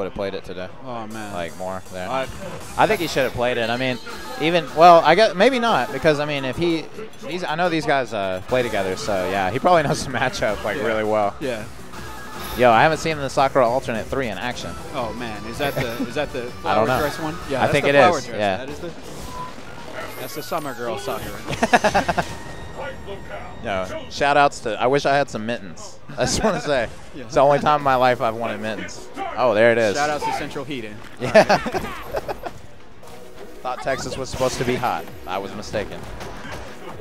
would have played it today. Oh man. Like more there. I, I think he should have played it. I mean, even well, I guess maybe not because I mean, if he, these I know these guys uh, play together, so yeah, he probably knows the matchup like Yeah. really well. yeah. Yo, I haven't seen the Sakura alternate three in action. Oh man, is that the is that the I don't know. dress one? Yeah, I think the it flower is, Dress. yeah. That is the. That's the summer girl soccer. No, shout outs to. I wish I had some mittens. I just want to say, Yeah. it's the only time in my life I've wanted mittens. Oh, there it is. Shout out to Central Heating. Yeah. Thought Texas was supposed to be hot. I was mistaken.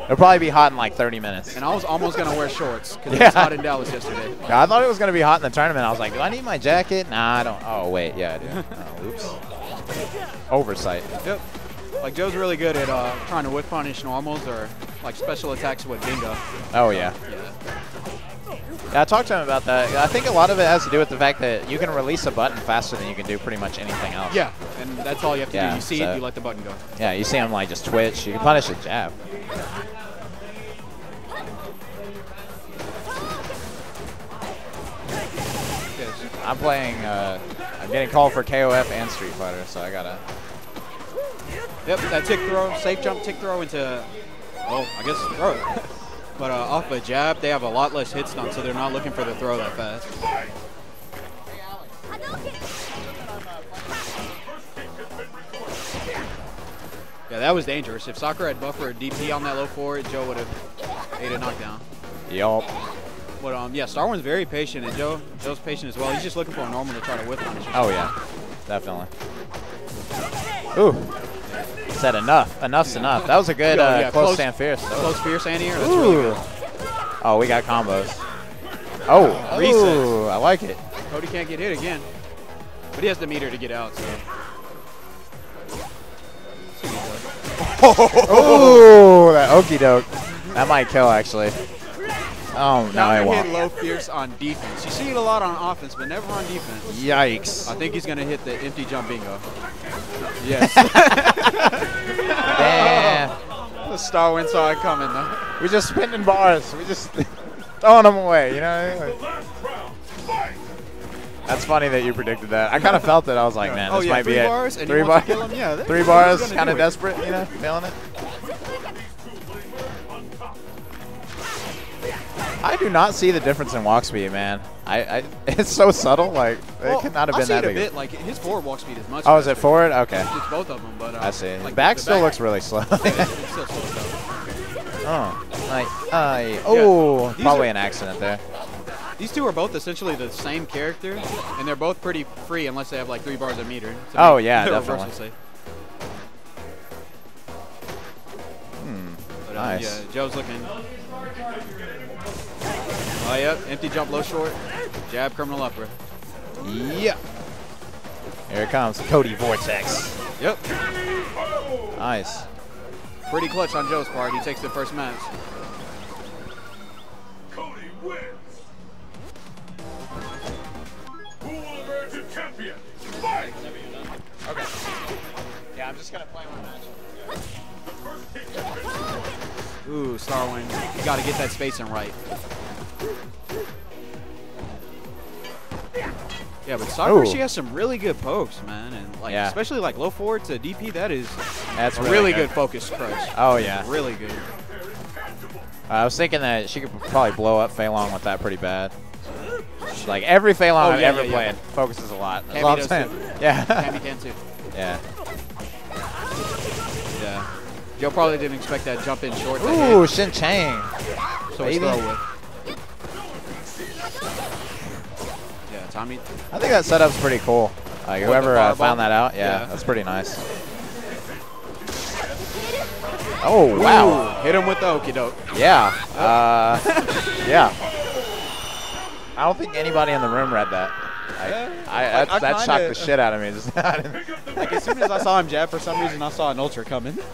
It'll probably be hot in like 30 minutes. And I was almost gonna wear shorts because it was hot in Dallas yesterday. I thought it was gonna be hot in the tournament. I was like, do I need my jacket? Nah, I don't. Oh wait, yeah, I do. Oh, oops. Oversight. Yep. Like Joe's really good at uh, trying to whip punish normals or like special attacks with bingo. Oh yeah. Yeah. Yeah, I talked to him about that. I think a lot of it has to do with the fact that you can release a button faster than you can do pretty much anything else. Yeah, and that's all you have to Yeah, do. You see so- it, you let the button go. Yeah, you see him like just twitch. You can punish a jab. I'm playing. Uh, I'm getting called for KOF and Street Fighter, so I gotta. Yep, that tick throw, safe jump tick throw into, oh, I guess throw but uh, off a jab, they have a lot less hit stun, so they're not looking for the throw that fast. Yeah, that was dangerous. If Sakura had buffer DP on that low forward, Joe would have ate a knockdown. Yup. But um, yeah, Starwin's very patient, and Joe Joe's patient as well. He's just looking for a normal to try to whip punish. or Oh yeah, definitely. Ooh. Said enough. Enough's enough. That was a good Yo, uh, yeah, close, close- stand fierce. though. Close fierce and here. That's really Ooh. good. Oh, we got combos. Oh. Ooh, I like it. Cody can't get hit again, but he has the meter to get out. So. Ooh, that okie doke. That might kill actually. Oh no, I Counter hit won't. low fierce on defense. You see it a lot on offense, but never on defense. Yikes. I think he's gonna hit the empty jump bingo. Yes. Damn. the Starwin saw it coming though. We just spinning bars. We just throwing them away. You know. what I mean? Like- that's funny that you predicted that. I kind of felt it. I was like, man, oh this yeah, might be bars it. and three he wants to bars. kill. Yeah, Three bars. Kind of desperate. You know, feeling it. I do not see the difference in walk speed, man. I, I it's so subtle. Like Well, it could not have I been see that it a big. bit. Like his forward walk speed is much. Oh, is it faster. forward? Okay. It's both of them, but uh, I see. Like back the still looks really slow. Still slow though. oh, like, uh, oh, these probably are- an accident there. These two are both essentially the same character, and they're both pretty free unless they have like three bars of meter. Oh, yeah, definitely. Hmm. But, uh, Nice. Yeah, Joe's looking. Oh, yep. Empty jump, low short. Jab, criminal upper. Yeah. Here it comes, Cody Vortex. Yep. Nice. Pretty clutch on Joe's part. He takes the first match. Cody wins. Who will emerge a champion? Fight! Okay. Yeah, I'm just gonna play one match. Ooh, Starwin. You got to get that spacing right. Yeah, but Sakura, Ooh. she has some really good pokes, man, and like Yeah. especially like low forward to DP. That is That's really really good. good focus crush. Oh yeah. Really good. I was thinking that she could probably blow up Fei Long with that pretty bad. Like every Fei Long Oh, I've yeah, ever yeah, played yeah. focuses a lot. That's Cammy all I'm does saying. too. Yeah. Cammy can too. yeah. Yeah. Joe probably didn't expect that jump in short. Ooh, Shin Chang. so it's baby. throw with. Yeah, Tommy. I think that setup's pretty cool. Like whoever uh, found that out, yeah, Yeah. that's pretty nice. Oh wow. Ooh, hit him with the okey doke. Yeah. Uh, yeah. I don't think anybody in the room read that. I, Yeah. I, I- that, I that shocked the shit out of me. Just Like as soon as I saw him jab, for some reason I saw an ultra coming.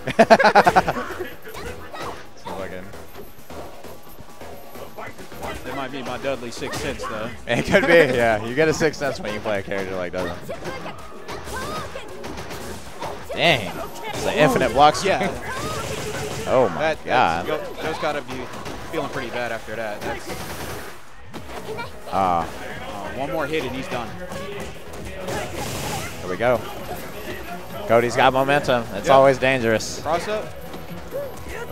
So fucking- It might be my Dudley sixth sense though. it could be, yeah. You get a sixth sense when you play a character like that. Dang. It's an infinite block. Yeah, Oh my that, god. that's, Joe- Joe's gotta be feeling pretty bad after that. That's Ah. uh, one more hit and he's done. There we go. Cody's got momentum. It's Yep. always dangerous. Cross up.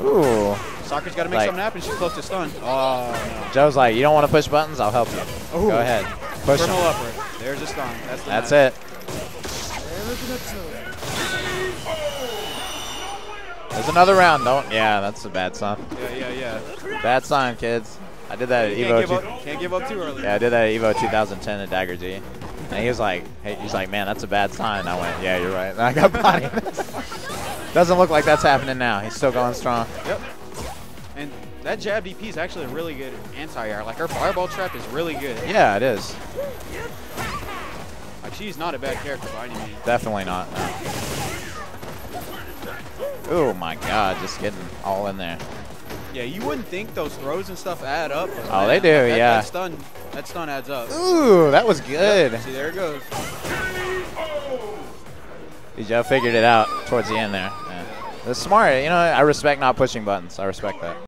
Ooh. Sakura's got to make Like- something happen. She's close to stun. Oh, Joe's like, you don't want to push buttons? I'll help you. Ooh. Go ahead. Push no. him. Criminal upper. There's a stun. That's the That's match. it. There's another round. Don't. Yeah, that's a bad sign. Yeah, yeah, yeah. Bad sign, kids. I did that at Can't Evo. give, up, can't give up too early. Yeah, I did that at Evo 2010 at Dagger G. And he was like, hey, he's like, man, that's a bad sign. I went, yeah, you're right. And I got bodied. Doesn't look like that's happening now. He's still going strong. Yep. And that jab DP is actually a really good anti-air. Like her fireball trap is really good. Yeah, it is. Like she's not a bad character by any means. Definitely not. No. Oh my God, just getting all in there. Yeah, you wouldn't think those throws and stuff add up. Oh, man, they do, that, yeah. That stun, that stun adds up. Ooh, that was good. See, there it goes. Joe figured it out towards the end there. Yeah. That's smart. You know, I respect not pushing buttons. I respect that.